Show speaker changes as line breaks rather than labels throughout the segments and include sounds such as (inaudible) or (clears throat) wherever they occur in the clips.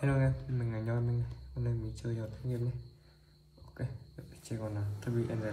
hello anh em mình là nhau mình hôm nay mình chơi trò thử nghiệm này ok chơi còn là thiết bị em này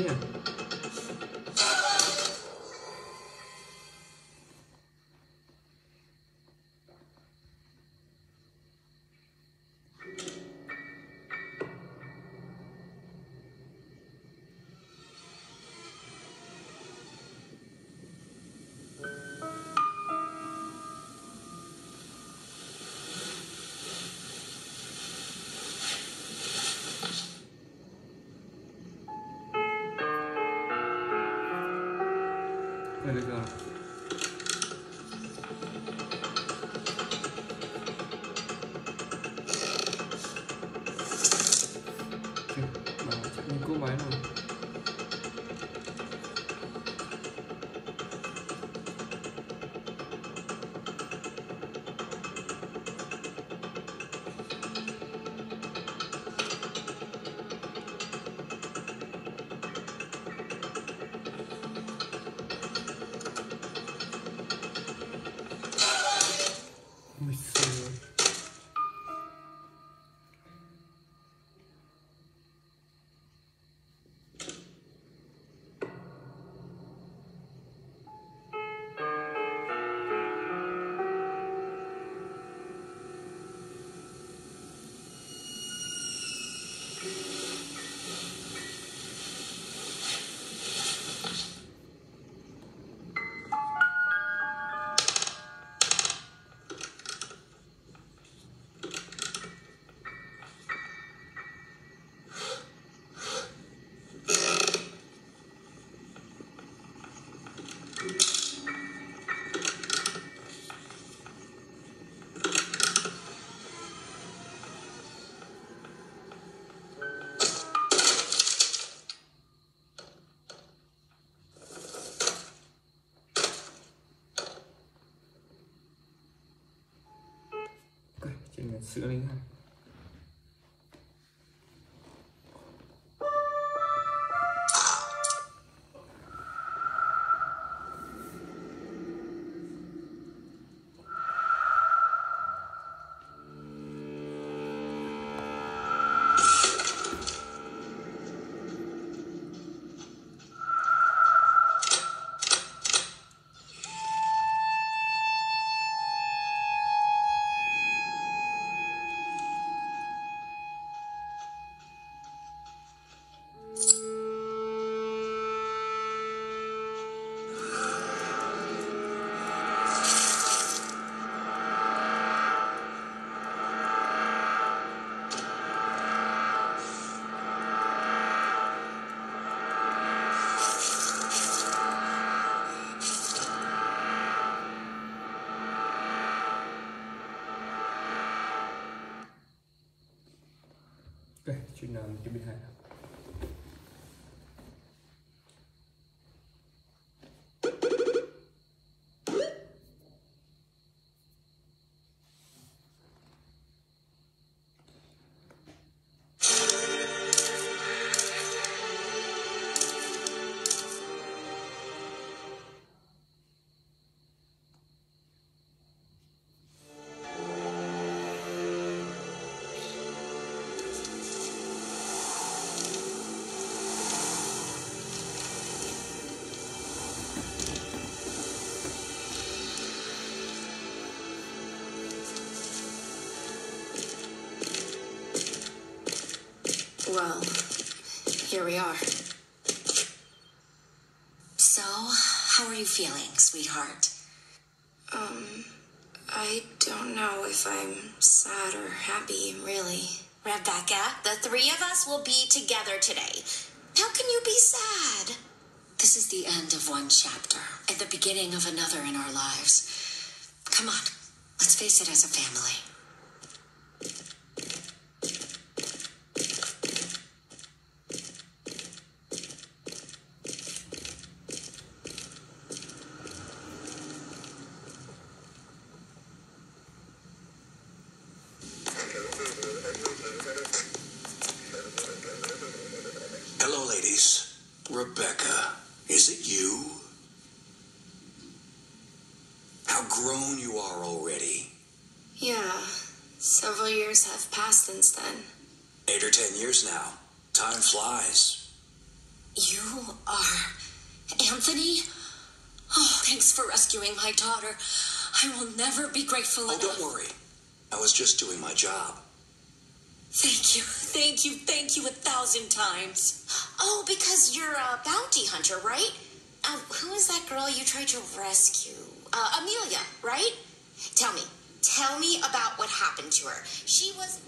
Nha. 四个零啊 chức
năng 95 we are. So, how are you feeling, sweetheart?
Um, I don't know if I'm sad or happy, really.
Rebecca, the three of us will be together today. How can you be sad? This is the end of one chapter and the beginning of another in our lives. Come on, let's face it as a family.
Hello, ladies. Rebecca, is it you? How grown you are already.
Yeah, several years have passed since then.
Eight or ten years now. Time flies.
You are Anthony? Oh, thanks for rescuing my daughter. I will never be grateful
Oh,
enough.
don't worry. I was just doing my job.
Thank you, thank you, thank you a thousand times. Oh, because you're a bounty hunter, right? Uh, who is that girl you tried to rescue? Uh, Amelia, right? Tell me, tell me about what happened to her. She was.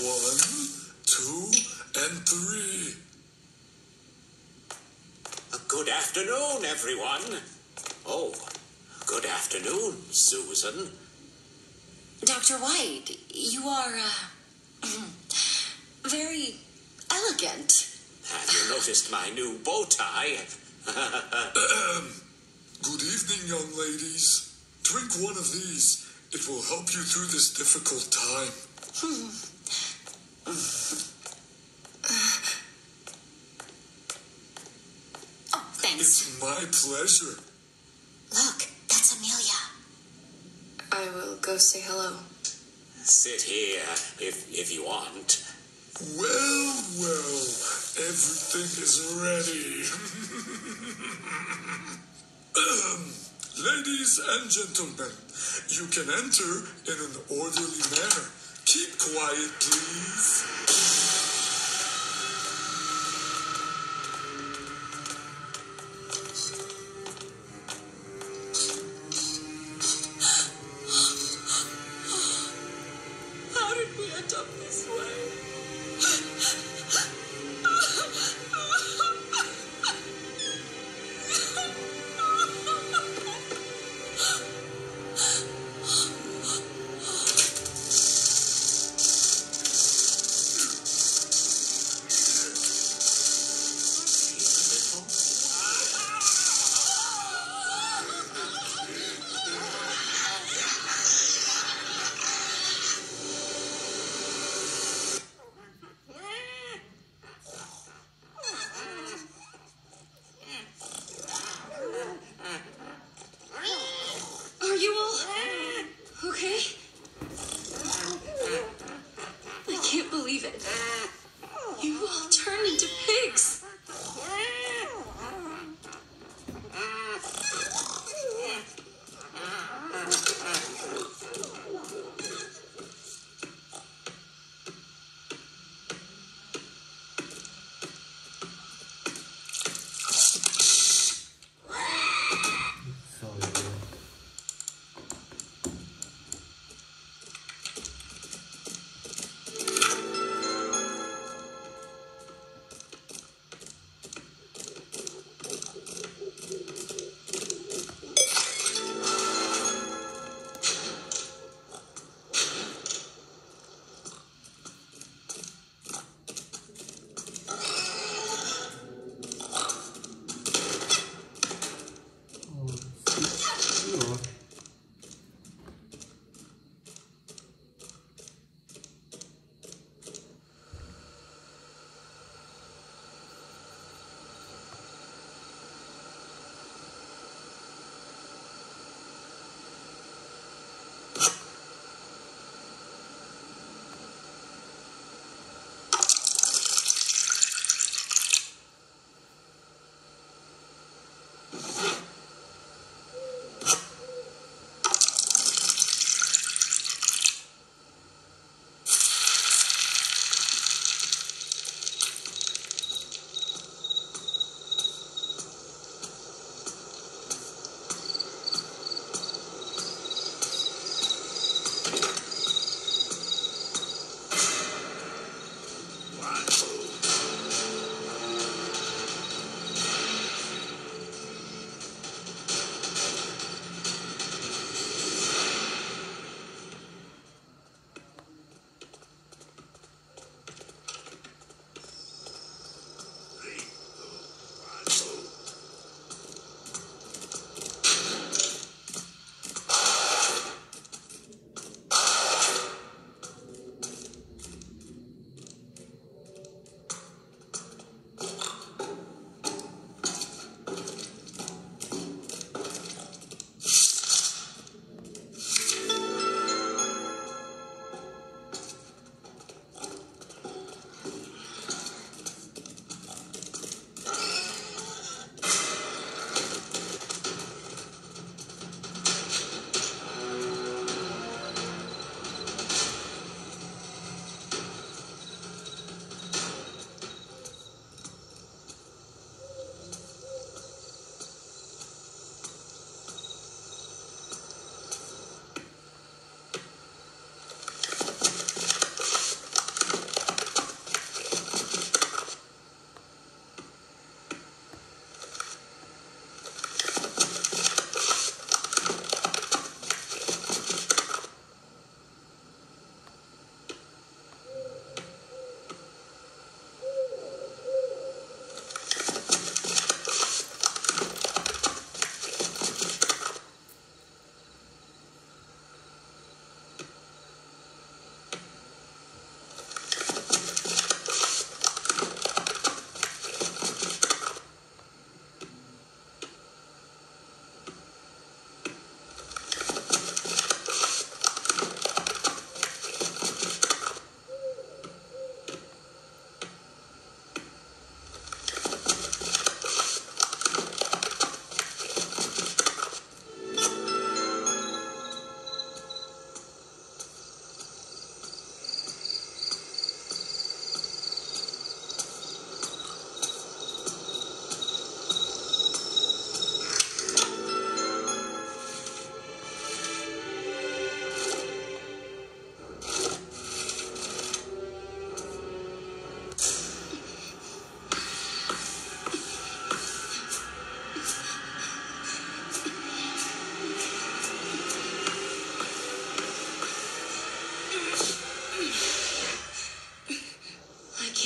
One, two, and three.
Good afternoon, everyone. Oh, good afternoon, Susan.
Dr. White, you are, uh, (clears throat) very elegant.
Have you noticed my new bow tie? (clears throat)
Good evening, young ladies. Drink one of these. It will help you through this difficult time.
Oh, thanks.
It's my pleasure.
Look, that's Amelia.
I will go say hello.
Sit here if if you want.
Well, well, everything is ready. Ahem. Ladies and gentlemen, you can enter in an orderly manner. Keep quiet, please.